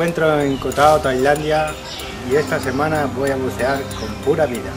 encuentro en Kotao, Tailandia y esta semana voy a bucear con pura vida.